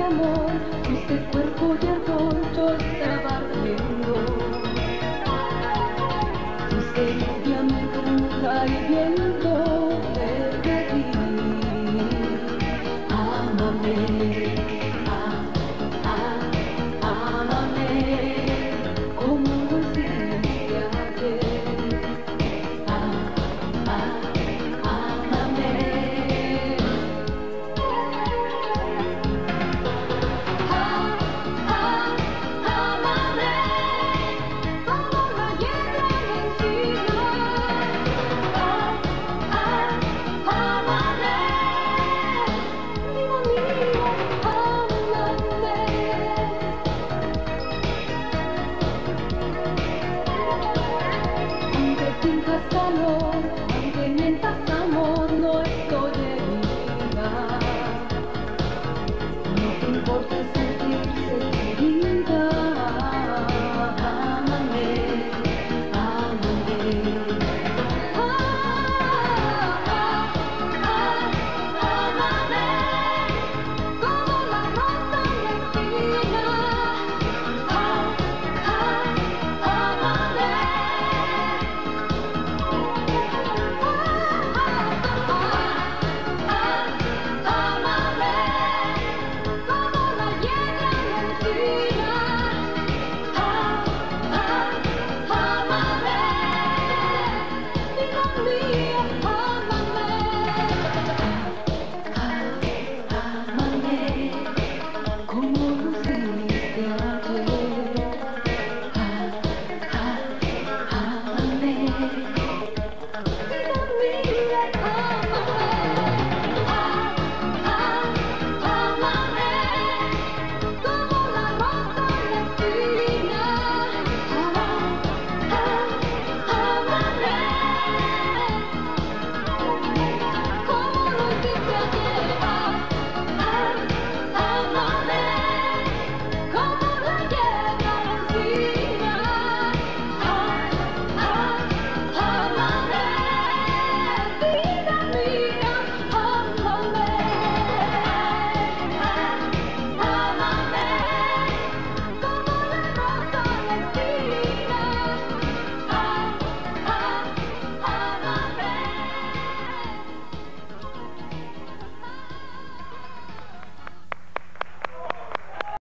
amor, este cuerpo de yo estaba ardiendo. Y viento calor.